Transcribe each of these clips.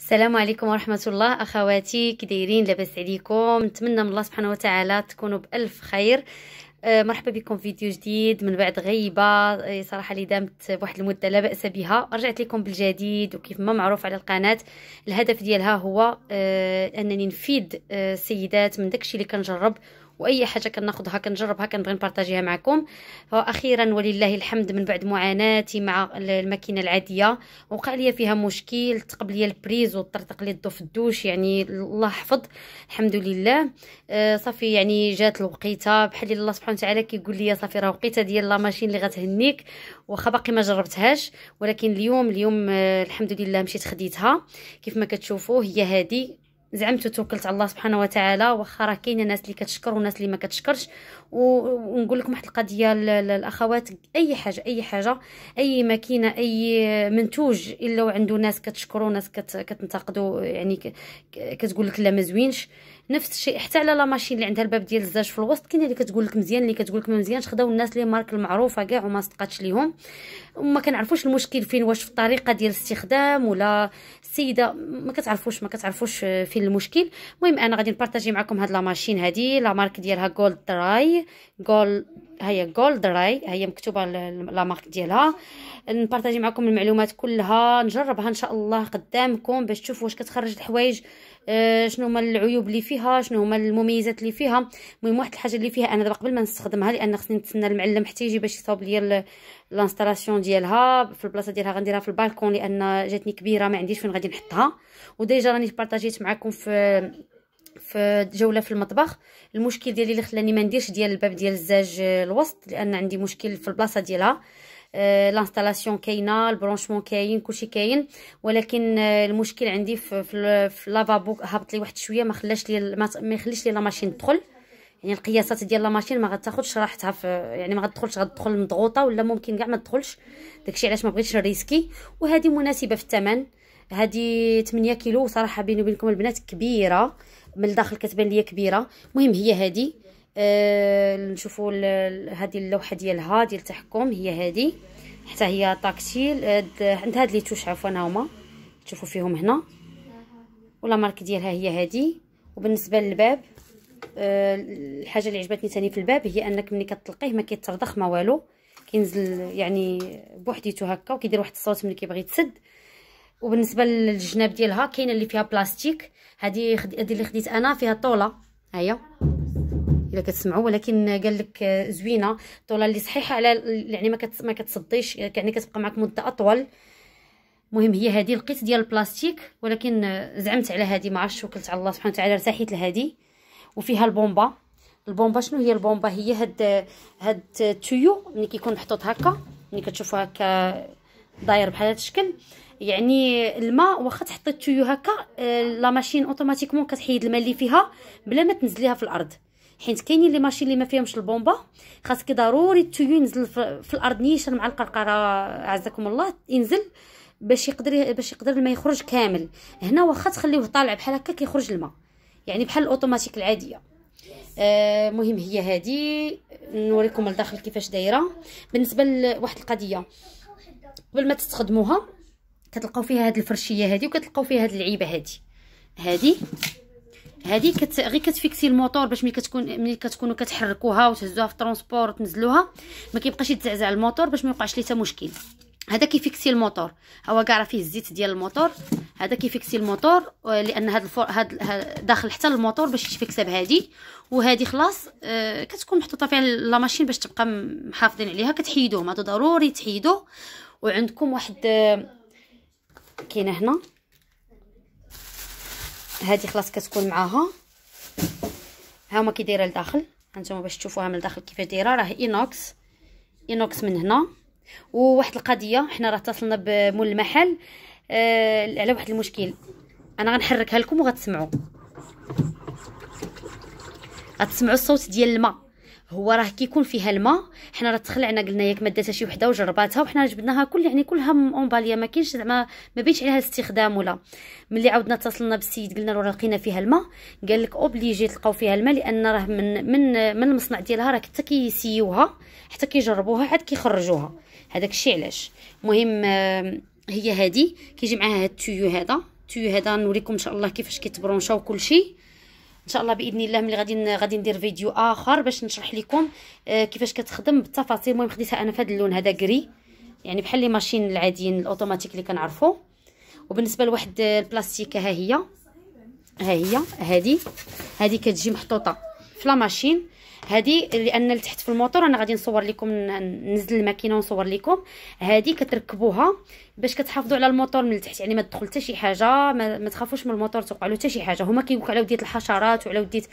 السلام عليكم ورحمة الله. أخواتي كي دايرين لاباس عليكم. نتمنى من الله سبحانه وتعالى تكونوا بألف خير. آه، مرحبا بكم في فيديو جديد من بعد غيبة. آه، صراحة اللي دامت بواحد المدة لا بأس بها. رجعت لكم بالجديد وكيف ما معروف على القناة. الهدف ديالها هو آه، أنني نفيد السيدات من داكشي اللي كنجرب وأي حاجة كناخذها كنجربها كنبغي نبارطاجيها معكم. وأخيرا ولله الحمد من بعد معاناتي مع الماكينة العادية. وقع لي فيها مشكل تقبل لي البريز وطرطق لي الضو في الدوش يعني الله حفظ الحمد لله. آه صافي يعني جات الوقيتة. بحال الله سبحانه وتعالى كيقول لي صافي راه وقيتة ديال لا ماشين اللي غتهنيك. واخا باقي ما جربتهاش. ولكن اليوم اليوم آه الحمد لله مشيت خديتها. كيف ما كتشوفوا هي هذه زعمت وتوكلت على الله سبحانه وتعالى واخا راه كاينة ناس اللي كتشكر وناس اللي ما كتشكرش. ونقول لكم واحد القضية الأخوات أي حاجة أي حاجة أي ماكينة أي منتوج إلا وعنده ناس كتشكروا ناس كتنتقدوا يعني كتقول لك لا ما زوينش. نفس الشيء حتى على la machine اللي عندها الباب ديال الزاج في الوسط كاينة اللي كتقول لك مزيان اللي كتقول لك ما مزيانش خداو الناس les marques المعروفة كاع وما صدقاتش ليهم. وما كنعرفوش المشكل فين واش في الطريقة ديال الاستخدام ولا السيدة ما كتعرفوش ما كتعرفوش فين المشكل. المهم أنا غادي نبارطاجي معكم هاد la machine هادي la marque ديالها جولد دراي جول هي جولد دراي هي مكتوبة la marque ديالها. نبارطاجي معكم المعلومات كلها نجربها إن شاء الله قدامكم باش تشوفوا واش كتخرج الحوايج آه شنو هما العيوب اللي فيها شنو هما المميزات اللي فيها. المهم واحد الحاجة اللي فيها أنا دابا قبل ما نستخدمها لأن خصني نتسنى المعلم حتى يجي باش يصاوب ليا l'installation ديالها في البلاصة ديالها غنديرها في البالكون لأن جاتني كبيرة ما عنديش فين غادي نحطها. و déjà راني بارطاجيت معكم في في جولة في المطبخ. المشكل ديالي اللي خلاني ما نديرش ديال الباب ديال الزاج الوسط لأن عندي مشكل في البلاصة ديالها. آه l'installation كاينة ال branchement كاين كلشي كاين. ولكن آه المشكل عندي في في, lavabo هبط لي واحد شوية ما خلاش لي ما يخليش لي la machine تدخل. يعني القياسات ديال la machine ما غتاخذش راحتها في يعني ما غتدخلش غتدخل مضغوطة ولا ممكن كاع ما تدخلش. داكشي علاش ما بغيتش نريسكي وهذه مناسبة في الثمن. هذه 8 كيلو صراحة بيني وبينكم البنات كبيرة. من الداخل كتبان ليا كبيرة. المهم هي هذه. آه نشوفوا هذه اللوحة ديالها ديال التحكم. هي هذه. حتى هي تاكتيل عند هاد لي توش عفوا هما تشوفوا فيهم هنا. ولا مارك ديالها هي هذه. وبالنسبة للباب الحاجة اللي عجبتني ثاني في الباب هي أنك ملي كتطلقيه ما كيترضخ ما والو. كينزل يعني بوحديتو هكا وكيدير واحد الصوت ملي كيبغي يتسد. وبالنسبة للجناب ديالها كاينة اللي فيها بلاستيك. هذه هذه اللي خديت أنا فيها tôle. هيا. إلا كتسمعوا ولكن قال لك زوينة. tôle اللي صحيحة على يعني ما كت ما كتصديش يعني كتبقى معك مدة أطول. المهم هي هذه لقيت ديال البلاستيك. ولكن زعمت على هذه ما عرفتش وكلت على الله سبحانه وتعالى ارتحيت لهذه وفيها البومبا. البومبا شنو هي البومبا؟ هي هاد هاد ال tuyau ملي كيكون محطوط هكا ملي كتشوفوا هكا داير بحال هذا الشكل. يعني الماء واخا تحطي ال tuyau هكا آه، la machine automatiquement كتحيد الماء اللي فيها بلا ما تنزليها في الأرض. حيت كاينين les machines اللي ما فيهمش البومبا خاصك ضروري ال tuyau ينزل في الأرض نيشان مع القرقرة عزكم الله ينزل باش يقدر باش يقدر الماء يخرج كامل. هنا واخا تخليوه طالع بحال هكا كيخرج الماء. يعني بحال الأوتوماتيك العادية. آه هي هذه نوريكم الداخل كيفاش دايرة. بالنسبة لواحد القضية قبل ما تستخدموها كتلقاو فيها هاد الفرشية هادي وكتلقاو فيها هاد اللعيبه هادي. هادي. هادي كت... غير كتفيكسي الموتور باش ملي كتكون ملي كتكونوا كتحركوها وتهزوها في ال transport وتنزلوها ما كيبقاش يتزعزع الموتور باش ما يوقعش ليه مشكل. هذا كيفيكسي الموتور. هو كاع راه فيه الزيت ديال الموتور. هذا كيفيكسي الموتور لأن هذا الفور هذا داخل حتى الموتور باش يتفيكسا بهادي وهذه خلاص آه كتكون محطوطة فيها la machine باش تبقى محافظين عليها. كتحيدوهم هادو ضروري تحيدوه. وعندكم واحد آه كاينة هنا. هذه خلاص كتكون معاها. ها هما كي دايره لداخل. هانتوما باش تشوفوها من الداخل كيفاش دايرة. راه inox inox من هنا. وواحد القضية حنا راه اتصلنا بمول المحل آه على واحد المشكل. أنا غنحركها لكم وغتسمعوا. غتسمعوا الصوت ديال الماء. هو راه كيكون فيها الماء. حنا راه تخلعنا قلنا ياك ما داتها شي وحدة وجرباتها وحنا جبناها كل يعني كلها أونبالية. ما كاينش زعما ما بينش عليها الاستخدام ولا. ملي عاودنا اتصلنا بالسيد قلنا له راه لقينا فيها الماء. قال لك اوبليجي تلقاو فيها الماء لأن راه من من من المصنع ديالها راه حتى كيسيوها حتى كيجربوها عاد كيخرجوها. هذاك الشيء علاش؟ المهم هي هذه كيجي معاها هاد ال tuyau هذا. ال tuyau هذا نوريكم إن شاء الله كيفاش كيتبرونشاو كلشي إن شاء الله بإذن الله ملي غادي غادي ندير فيديو آخر باش نشرح لكم آه كيفاش كتخدم بالتفاصيل. المهم خديتها أنا في هذا اللون هذا gris يعني بحال les machines العاديين الأوتوماتيك اللي كنعرفوا وبالنسبة لواحد البلاستيكه ها هي. ها هي هذه هذه كتجي محطوطة في لا ماشين. هذه لأن لتحت في الموتور أنا غادي نصور لكم ننزل الماكينة ونصور لكم. هذه كتركبوها باش كتحافظوا على الموتور من التحت يعني ما تدخل حتى شي حاجة ما, ما تخافوش من الموتور توقع له حتى شي حاجة. هما كيقولوا على وديه الحشرات وعلى وديه آه،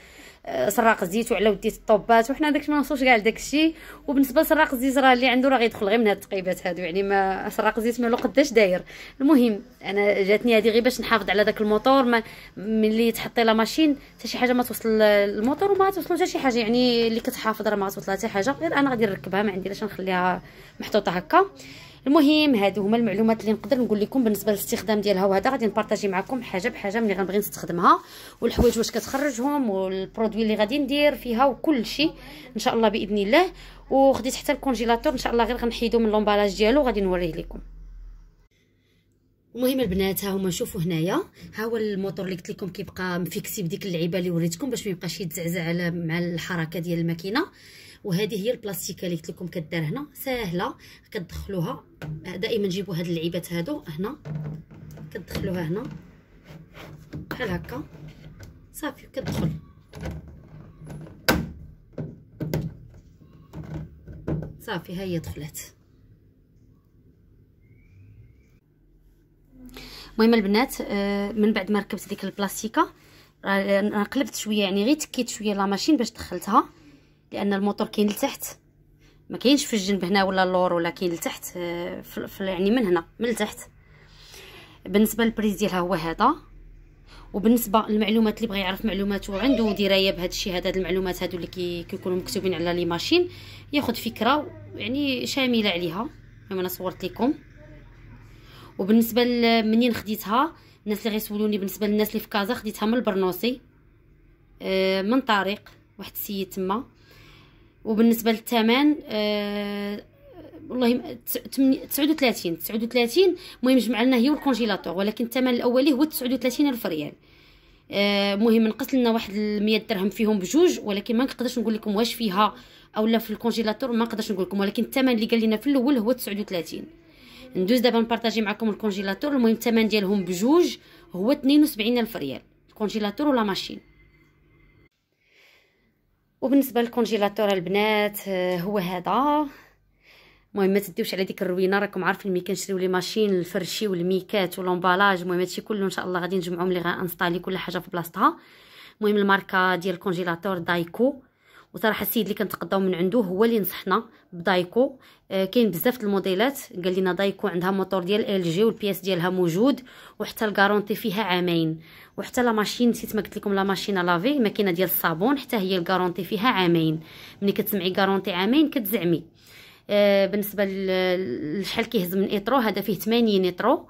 سراق الزيت وعلى وديه الطوبات وحنا داكشي ما نوصلوش كاع لداكشي. وبالنسبة لسراق الزيت راه اللي عنده راه غيدخل غير من هاد التقيبات هادو يعني ما سراق الزيت مالو قداش داير. المهم أنا جاتني هذه غير باش نحافظ على داك الموتور ما ملي تحطي la machine حتى شي حاجة ما توصل للموتور وما توصلو حتى شي حاجة يعني اللي كتحافظ راه ما توصل حتى حاجة غير أنا غادي نركبها ما عندي لاش نخليها محطوطة هكا. المهم هادو هما المعلومات اللي نقدر نقول لكم بالنسبة للاستخدام ديالها وهذا غادي نبارطاجي معكم حاجة بحاجة ملي غنبغي نستخدمها والحوايج واش كتخرجهم وال produit اللي غادي ندير فيها وكل شيء إن شاء الله بإذن الله. وخديت حتى ال congélateur إن شاء الله غير غنحيدو من l'emballage ديالو وغادي نوريه لكم. المهم البنات ها هما شوفوا هنايا. ها هو الموتور اللي قلت لكم كيبقى مفيكسي بديك اللعيبة اللي وريتكم باش ما يبقاش يتزعزع على مع الحركة ديال الماكينة. وهذه هي البلاستيكة اللي قلت لكم كدار هنا. ساهلة. كتدخلوها. دائما جيبوا هاد اللعيبات هادو. هنا. كتدخلوها هنا. بحال هكا. صافي كتدخل. صافي ها هي دخلت المهم البنات آه، من بعد ما ركبت ديك البلاستيكة قلبت شوية يعني غير تكيت شوية la machine باش دخلتها. لأن الموتور كاين لتحت. ما كاينش في الجنب هنا ولا اللور ولا كاين لتحت آه، في يعني من هنا من لتحت. بالنسبة لل prise ديالها هو هذا. وبالنسبة للمعلومات اللي بغى يعرف معلومات وعنده درايه بهذا الشيء هذا المعلومات هادو اللي كيكونوا مكتوبين على لي ماشين ياخذ فكرة يعني شاملة عليها. كما أنا صورت لكم. وبالنسبة منين خديتها؟ الناس اللي غيسولوني بالنسبة للناس اللي في كازا خديتها من البرنوسي آه، من طريق واحد السيد تما. وبالنسبة للثمن آه والله 39 39 المهم جمع لنا هي والكونجيلاتور ولكن الثمن الاولي هو 39 ألف ريال. آه مهم نقص لنا واحد 100 درهم فيهم بجوج ولكن ما نقدرش نقول لكم واش فيها اولا في ال congélateur ما نقدرش نقول لكم ولكن الثمن اللي قال لنا في الأول هو 39 ندوز دابا نبارطاجي معكم ال congélateur المهم الثمن ديالهم بجوج هو 72 ألف ريال. ال congélateur و la machine؟ وبالنسبة لل congélateur البنات آه، هو هذا. المهم ما تديوش على ديك الروينة راكم عارفين ملي كنشريو les machines الفرشي والميكات وال emballage المهم هادشي كله إن شاء الله غادي نجمعهم لي غانستالي كل حاجة في بلاصتها. المهم الماركة ديال ال congélateur دايكو. وصراحه السيد اللي كنتقداو من عنده هو اللي نصحنا بدايكو. آه كاين بزاف الموديلات. قال لنا دايكو عندها موتور ديال LG وال pièces ديالها موجود وحتى ال garantie فيها عامين. وحتى la machine نسيت ما قلت لكم la machine à laver ماكينة ديال الصابون حتى هي ال garantie فيها عامين. ملي كتسمعي garantie عامين كتزعمي. آه بالنسبة لشحال كيهز من ايترو هذا فيه 80 ايترو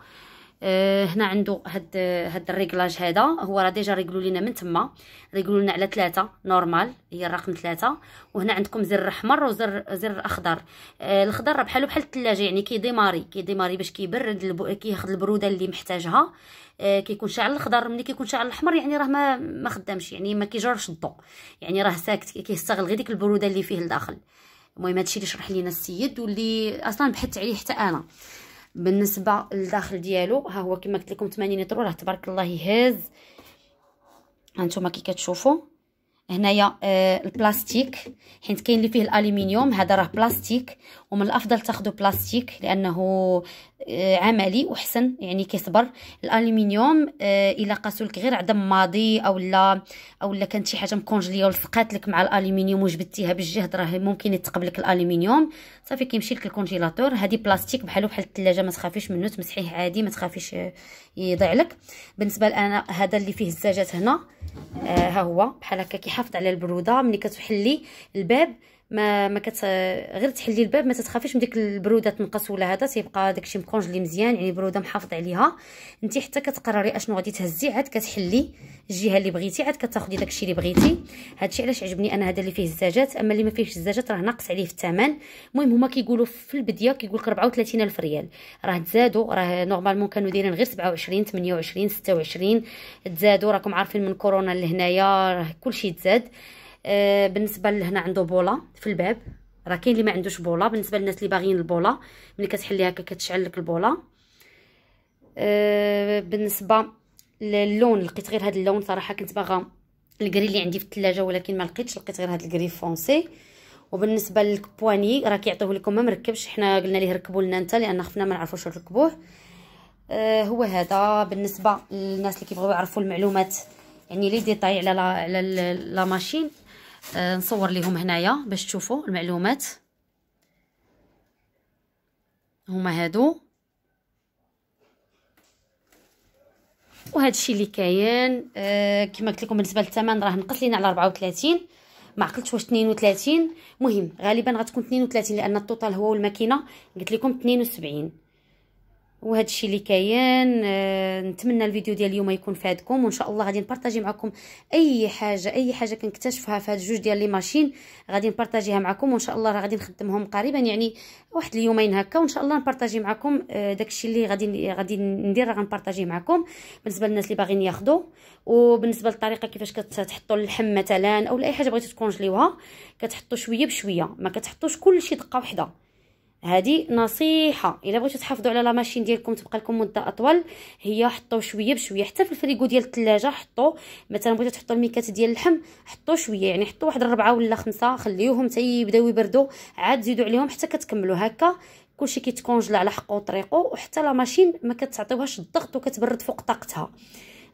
آه هنا عنده هاد هاد ال réglage هذا. هو راه déjà ريغلو لينا من تما. ريغلو لنا على ثلاثة normal هي الرقم ثلاثة. وهنا عندكم زر أحمر وزر زر أخضر. آه الخضر راه بحالو بحال الثلاجة يعني كيديماري كيديماري باش كيبرد الب... كياخذ البرودة اللي محتاجها. آه كيكون شاعل الخضر ملي كيكون شاعل الأحمر يعني راه ما ما خدامش يعني ما كيجرش الضوء يعني راه ساكت كيستغل غير ديك البرودة اللي فيه لداخل. المهم هادشي اللي شرح لينا السيد واللي أصلا بحثت عليه حتى أنا. بالنسبة للداخل ديالو ها هو كما قلت لكم 80 لتر راه تبارك الله يهز. هانتوما كي كتشوفوا. هنايا آه البلاستيك حيت كاين اللي فيه الالومنيوم هذا راه بلاستيك ومن الأفضل تاخذوا بلاستيك لأنه عملي وحسن يعني كيصبر. الالومنيوم آه إلا قاسوا لك غير عدم ماضي أو لا أو لا كانت شي حاجة مكونجلية ولصقات لك مع الالومنيوم وجبدتيها بالجهد راه ممكن يتقبلك الالومنيوم صافي كيمشي لك الكونجيلاتور. هذه بلاستيك بحالو بحال الثلاجه ما تخافيش منه تمسحيه عادي ما تخافيش آه، يضيع لك. بالنسبة لأنا هذا اللي فيه الزجاجات هنا آه ها هو. بحال هكا كيحافظ على البرودة. ملي كتحلي الباب ما ما كت غير تحلي الباب ما تتخافيش من ديك البرودة تنقص ولا هذا تيبقى داكشي مكونجلي مزيان يعني برودة محافظ عليها. انت حتى كتقرري أشنو غادي تهزي عاد كتحلي الجهة اللي بغيتي عاد كتاخدي داكشي اللي بغيتي. هادشي علاش عجبني أنا هذا اللي فيه الزجاجات أما اللي ما فيهش الزجاجات راه ناقص عليه في الثمن. المهم هما كيقولوا في البديه كيقول لك 34000 ريال. راه تزادوا راه normalement كانوا دايرين غير 27 28 26 تزادوا راكم عارفين من كورونا لهنايا راه كلشي تزاد. آه بالنسبة لهنا عنده بوله في الباب. راه كاين اللي ما عندوش بوله بالنسبة للناس اللي باغيين البوله ملي كتحليها هكا كتشعل لك البوله آه بالنسبة للون لقيت غير هذا اللون صراحة. كنت باغا ال gris اللي عندي في الثلاجه ولكن ما لقيتش لقيت غير هذا ال gris foncé وبالنسبة للكبواني راه كيعطيوه لكم ما مركبش. حنا قلنا ليه ركبوا لنا انت لأن خفنا ما نعرفوش نركبوه آه هو هذا. بالنسبة للناس اللي كيبغيو يعرفوا المعلومات يعني les détails على la على la machine. نصور لهم هنايا باش تشوفوا المعلومات. هما هادو. وهذا الشيء اللي كاين آه كما قلت لكم بالنسبة للثمن راه نقص لينا على 34 ما عقلتش واش 32 مهم غالبا غتكون 32 لأن ال total هو والماكينة. قلت لكم 72 وهذا الشيء اللي كاين آه نتمنى الفيديو ديال اليوم يكون فادكم وإن شاء الله غادي نبارطاجي معكم أي حاجة أي حاجة كنكتشفها في هاد جوج ديال les machines غادي نبارطاجيها معكم وإن شاء الله راه غادي نخدمهم قريبا يعني واحد اليومين هكا وإن شاء الله نبارطاجي معكم آه داكشي اللي غادي غادي ندير راه غنبارطاجيه معكم بالنسبة للناس اللي باغيين ياخذوا وبالنسبة للطريقة كيفاش كتحطوا اللحم مثلا أو أي حاجة بغيتو تكونجليوها كتحطوا شوية بشوية ما كتحطوش كلشي دقة واحدة هذه نصيحة. إلا بغيتو تحافظوا على لا ماشين ديالكم تبقى لكم مدة أطول. هي حطوا شوية بشوية حتى في الفريغو ديال الثلاجة حطوا مثلا بغيتو تحطوا الميكات ديال اللحم حطوا شوية. يعني حطوا واحد ربعه ولا خمسة خليوهم حتى يبداو يبردوا عاد زيدوا عليهم حتى كتكملوا هكا. كلشي كيتكونجلا على حقه وطريقه وحتى لا ماشين ما كتعطيوهاش الضغط وكتبرد فوق طاقتها.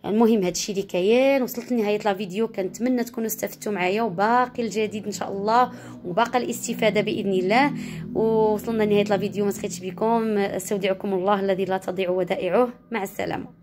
المهم هادشي اللي كاين وصلت لنهاية لا فيديو. كنتمنى تكونوا استفدتوا معايا وباقي الجديد إن شاء الله وباقي الاستفادة بإذن الله. وصلنا لنهاية لا فيديو. ما بكم. أستودعكم الله الذي لا تضيع ودائعه. مع السلامة.